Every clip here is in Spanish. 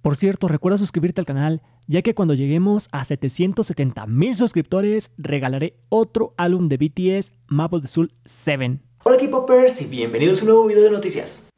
Por cierto, recuerda suscribirte al canal, ya que cuando lleguemos a 770 mil suscriptores, regalaré otro álbum de BTS, Maple the Soul 7. Hola K-Popers y bienvenidos a un nuevo video de noticias.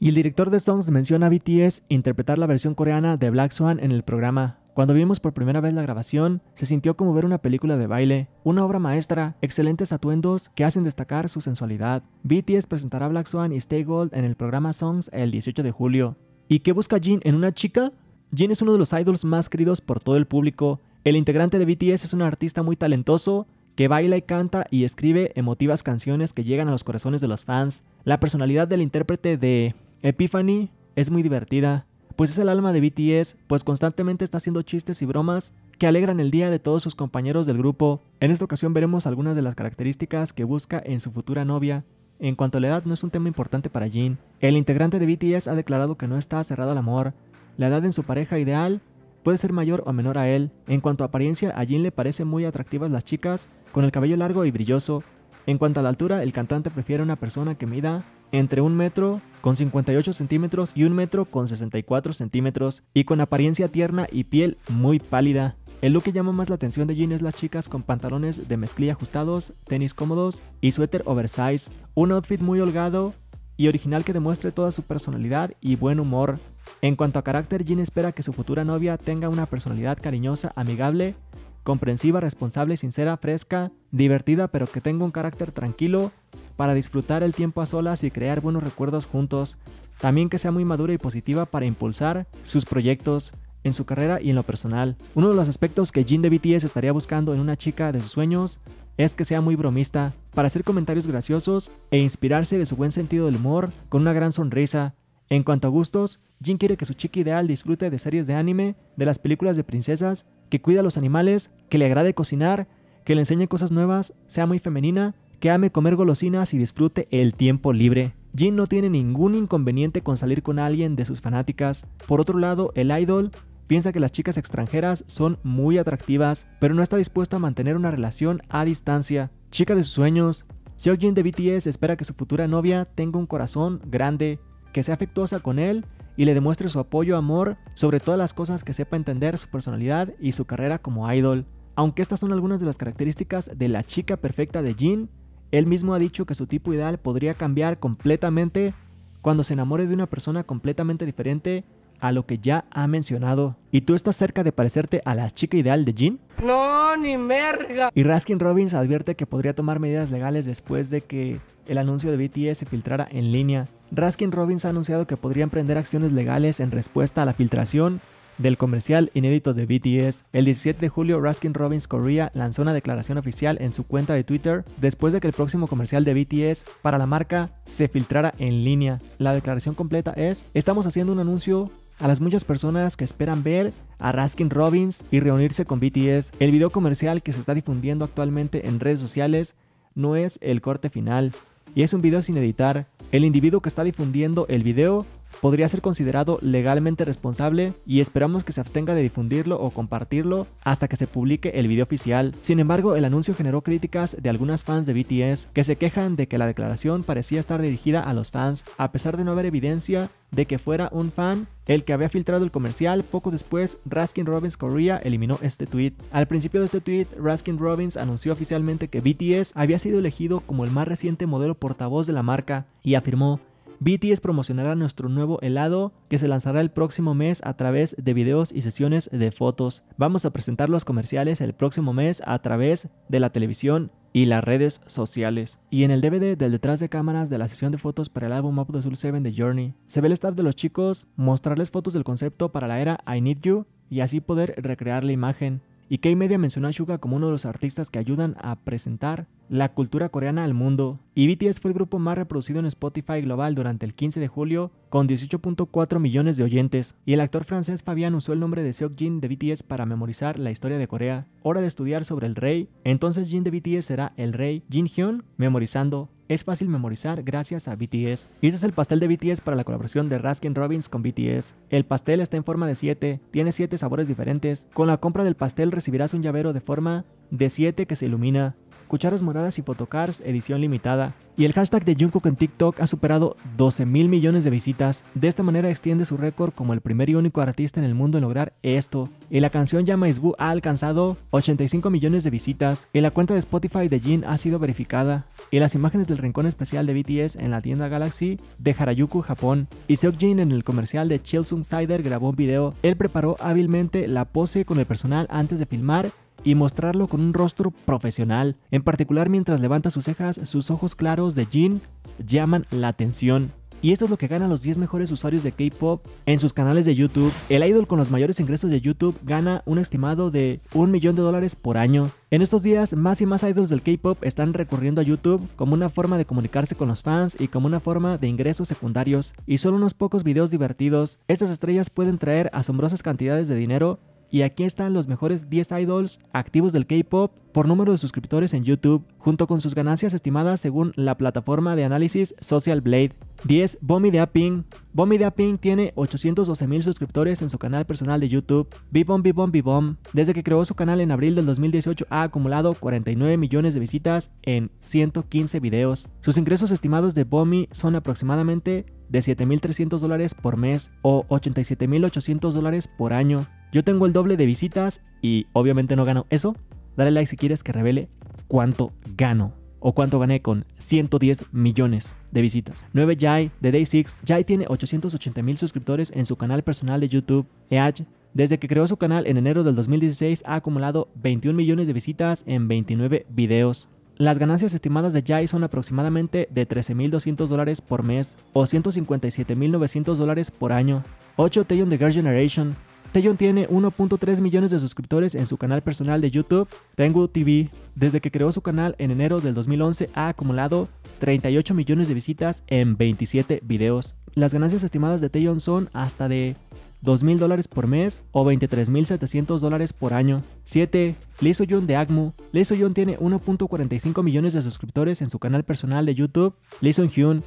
Y el director de Songs menciona a BTS interpretar la versión coreana de Black Swan en el programa. Cuando vimos por primera vez la grabación, se sintió como ver una película de baile, una obra maestra, excelentes atuendos que hacen destacar su sensualidad. BTS presentará Black Swan y Stay Gold en el programa Songs el 18 de julio. ¿Y qué busca Jin en una chica? Jin es uno de los idols más queridos por todo el público. El integrante de BTS es un artista muy talentoso que baila y canta y escribe emotivas canciones que llegan a los corazones de los fans. La personalidad del intérprete de Epiphany es muy divertida, pues es el alma de BTS, pues constantemente está haciendo chistes y bromas que alegran el día de todos sus compañeros del grupo. En esta ocasión veremos algunas de las características que busca en su futura novia, en cuanto a la edad, no es un tema importante para Jin. El integrante de BTS ha declarado que no está cerrado al amor. La edad en su pareja ideal puede ser mayor o menor a él. En cuanto a apariencia, a Jin le parecen muy atractivas las chicas con el cabello largo y brilloso. En cuanto a la altura, el cantante prefiere una persona que mida entre un metro con 58 centímetros y un metro con 64 centímetros y con apariencia tierna y piel muy pálida. El look que llama más la atención de Jin es las chicas con pantalones de mezclilla ajustados, tenis cómodos y suéter oversize, un outfit muy holgado y original que demuestre toda su personalidad y buen humor. En cuanto a carácter, Jin espera que su futura novia tenga una personalidad cariñosa, amigable, comprensiva, responsable, sincera, fresca, divertida, pero que tenga un carácter tranquilo para disfrutar el tiempo a solas y crear buenos recuerdos juntos. También que sea muy madura y positiva para impulsar sus proyectos en su carrera y en lo personal. Uno de los aspectos que Jin de BTS estaría buscando en una chica de sus sueños es que sea muy bromista, para hacer comentarios graciosos e inspirarse de su buen sentido del humor con una gran sonrisa. En cuanto a gustos, Jin quiere que su chica ideal disfrute de series de anime, de las películas de princesas, que cuida a los animales, que le agrade cocinar, que le enseñe cosas nuevas, sea muy femenina, que ame comer golosinas y disfrute el tiempo libre. Jin no tiene ningún inconveniente con salir con alguien de sus fanáticas. Por otro lado, el idol piensa que las chicas extranjeras son muy atractivas, pero no está dispuesto a mantener una relación a distancia. Chica de sus sueños, Seokjin de BTS espera que su futura novia tenga un corazón grande, que sea afectuosa con él y le demuestre su apoyo, amor, sobre todas las cosas que sepa entender su personalidad y su carrera como idol. Aunque estas son algunas de las características de la chica perfecta de Jin, él mismo ha dicho que su tipo ideal podría cambiar completamente cuando se enamore de una persona completamente diferente a lo que ya ha mencionado. ¿Y tú estás cerca de parecerte a la chica ideal de Jin? No, ni merga. Y Raskin Robbins advierte que podría tomar medidas legales después de que el anuncio de BTS se filtrara en línea. Raskin Robbins ha anunciado que podría emprender acciones legales en respuesta a la filtración del comercial inédito de BTS. El 17 de julio, Raskin Robbins Korea lanzó una declaración oficial en su cuenta de Twitter después de que el próximo comercial de BTS para la marca se filtrara en línea. La declaración completa es, estamos haciendo un anuncio a las muchas personas que esperan ver a Raskin Robbins y reunirse con BTS. El video comercial que se está difundiendo actualmente en redes sociales no es el corte final y es un video sin editar. El individuo que está difundiendo el video podría ser considerado legalmente responsable y esperamos que se abstenga de difundirlo o compartirlo hasta que se publique el video oficial. Sin embargo, el anuncio generó críticas de algunas fans de BTS que se quejan de que la declaración parecía estar dirigida a los fans, a pesar de no haber evidencia de que fuera un fan el que había filtrado el comercial. Poco después, Raskin Robbins Korea eliminó este tweet. Al principio de este tweet, Raskin Robbins anunció oficialmente que BTS había sido elegido como el más reciente modelo portavoz de la marca y afirmó BTS promocionará nuestro nuevo helado que se lanzará el próximo mes a través de videos y sesiones de fotos. Vamos a presentar los comerciales el próximo mes a través de la televisión y las redes sociales. Y en el DVD del detrás de cámaras de la sesión de fotos para el álbum Up the Soul 7 de Journey, se ve el staff de los chicos mostrarles fotos del concepto para la era I Need You y así poder recrear la imagen. Y K-Media mencionó a Suga como uno de los artistas que ayudan a presentar la cultura coreana al mundo. Y BTS fue el grupo más reproducido en Spotify global durante el 15 de julio, con 18.4 millones de oyentes. Y el actor francés Fabian usó el nombre de Seokjin de BTS para memorizar la historia de Corea. Hora de estudiar sobre el rey, entonces Jin de BTS será el rey Jin Hyun, memorizando es fácil memorizar gracias a BTS. Y ese es el pastel de BTS para la colaboración de Raskin Robbins con BTS. El pastel está en forma de 7, tiene 7 sabores diferentes. Con la compra del pastel recibirás un llavero de forma de 7 que se ilumina. cucharas moradas y photocars edición limitada. Y el hashtag de Jungkook en TikTok ha superado 12 mil millones de visitas. De esta manera extiende su récord como el primer y único artista en el mundo en lograr esto. Y la canción Llama Isbu ha alcanzado 85 millones de visitas. Y la cuenta de Spotify de Jin ha sido verificada. Y las imágenes del rincón especial de BTS en la tienda Galaxy de Harajuku, Japón. Y Seokjin en el comercial de Chilsung Cider grabó un video. Él preparó hábilmente la pose con el personal antes de filmar y mostrarlo con un rostro profesional. En particular mientras levanta sus cejas, sus ojos claros de Jin llaman la atención. Y esto es lo que ganan los 10 mejores usuarios de K-Pop en sus canales de YouTube. El idol con los mayores ingresos de YouTube gana un estimado de un millón de dólares por año. En estos días, más y más idols del K-Pop están recurriendo a YouTube como una forma de comunicarse con los fans y como una forma de ingresos secundarios. Y solo unos pocos videos divertidos, estas estrellas pueden traer asombrosas cantidades de dinero y aquí están los mejores 10 idols activos del K-pop por número de suscriptores en YouTube, junto con sus ganancias estimadas según la plataforma de análisis Social Blade. 10. Bomi de Aping. Bomi de Aping tiene 812 mil suscriptores en su canal personal de YouTube. Bibom Bibom Bibom. Desde que creó su canal en abril del 2018 ha acumulado 49 millones de visitas en 115 videos. Sus ingresos estimados de Bomi son aproximadamente de 7.300 dólares por mes o 87.800 dólares por año. Yo tengo el doble de visitas y obviamente no gano eso. Dale like si quieres que revele cuánto gano o cuánto gané con 110 millones de visitas. 9 Jai de Day 6. Jai tiene 880 mil suscriptores en su canal personal de YouTube. Edge, desde que creó su canal en enero del 2016, ha acumulado 21 millones de visitas en 29 videos. Las ganancias estimadas de Jai son aproximadamente de 13.200 dólares por mes o 157.900 dólares por año. 8 Taeyeon de Girl Generation. Taeyeon tiene 1.3 millones de suscriptores en su canal personal de YouTube, Tengu TV. Desde que creó su canal en enero del 2011 ha acumulado 38 millones de visitas en 27 videos. Las ganancias estimadas de Taeyeon son hasta de 2.000 dólares por mes o 23.700 dólares por año. 7. Lee Soyun de Agmu. Lee Soyun tiene 1.45 millones de suscriptores en su canal personal de YouTube. Lee Hyun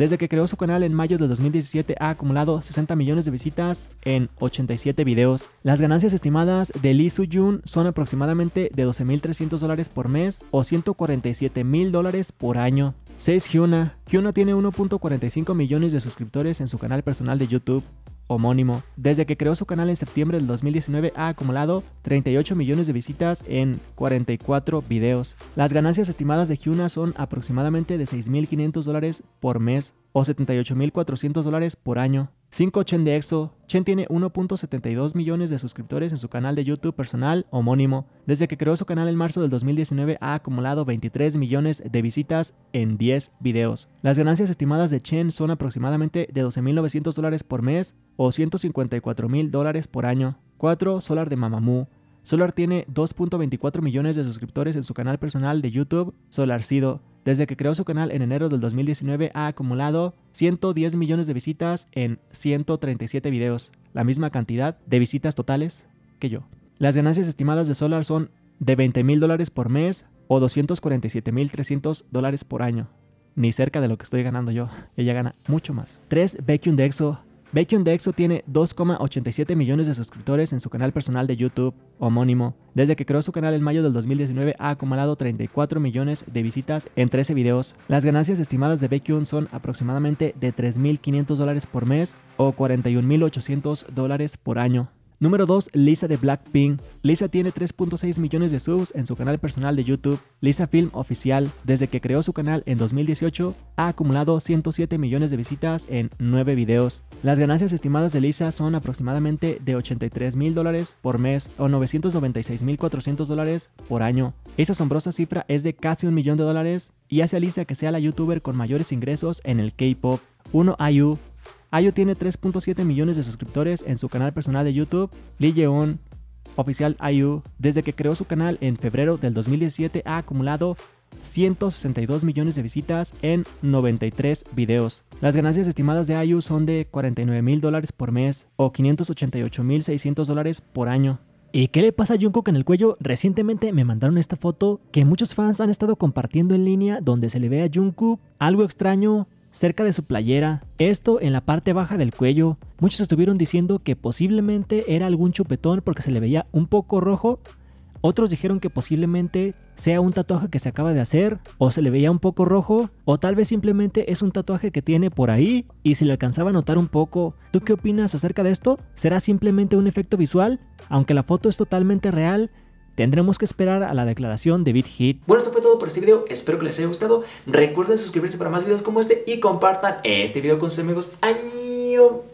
desde que creó su canal en mayo de 2017 ha acumulado 60 millones de visitas en 87 videos. Las ganancias estimadas de Lee Soo-jun son aproximadamente de 12.300 dólares por mes o 147.000 dólares por año. 6 Hyuna. Hyuna tiene 1.45 millones de suscriptores en su canal personal de YouTube homónimo. Desde que creó su canal en septiembre del 2019 ha acumulado 38 millones de visitas en 44 videos. Las ganancias estimadas de Hyuna son aproximadamente de 6.500 dólares por mes o 78.400 dólares por año. 5 Chen de EXO. Chen tiene 1.72 millones de suscriptores en su canal de YouTube personal homónimo. Desde que creó su canal en marzo del 2019 ha acumulado 23 millones de visitas en 10 videos. Las ganancias estimadas de Chen son aproximadamente de 12.900 dólares por mes o 154.000 dólares por año. 4 Solar de Mamamoo. Solar tiene 2.24 millones de suscriptores en su canal personal de YouTube, Solarcido. Desde que creó su canal en enero del 2019 ha acumulado 110 millones de visitas en 137 videos, la misma cantidad de visitas totales que yo. Las ganancias estimadas de Solar son de 20 mil dólares por mes o 247 mil 300 dólares por año. Ni cerca de lo que estoy ganando yo. Ella gana mucho más. 3. Vacuum de EXO Bacon de EXO tiene 2,87 millones de suscriptores en su canal personal de YouTube homónimo. Desde que creó su canal en mayo del 2019 ha acumulado 34 millones de visitas en 13 videos. Las ganancias estimadas de Baekhyun son aproximadamente de 3.500 dólares por mes o 41.800 dólares por año. Número 2. Lisa de Blackpink. Lisa tiene 3.6 millones de subs en su canal personal de YouTube, Lisa Film Oficial. Desde que creó su canal en 2018, ha acumulado 107 millones de visitas en 9 videos. Las ganancias estimadas de Lisa son aproximadamente de 83 mil dólares por mes o 996 mil 400 dólares por año. Esa asombrosa cifra es de casi un millón de dólares y hace a Lisa que sea la youtuber con mayores ingresos en el K-pop. 1 IU Ayo tiene 3.7 millones de suscriptores en su canal personal de YouTube, Lee Jeon, oficial IU, desde que creó su canal en febrero del 2017 ha acumulado 162 millones de visitas en 93 videos. Las ganancias estimadas de IU son de 49 mil dólares por mes o 588 mil 600 dólares por año. ¿Y qué le pasa a Jungkook en el cuello? Recientemente me mandaron esta foto que muchos fans han estado compartiendo en línea donde se le ve a Jungkook algo extraño cerca de su playera, esto en la parte baja del cuello. Muchos estuvieron diciendo que posiblemente era algún chupetón porque se le veía un poco rojo. Otros dijeron que posiblemente sea un tatuaje que se acaba de hacer, o se le veía un poco rojo, o tal vez simplemente es un tatuaje que tiene por ahí y se le alcanzaba a notar un poco. ¿Tú qué opinas acerca de esto? ¿Será simplemente un efecto visual? Aunque la foto es totalmente real, Tendremos que esperar a la declaración de BitHit. Bueno, esto fue todo por este video. Espero que les haya gustado. Recuerden suscribirse para más videos como este y compartan este video con sus amigos. ¡Año!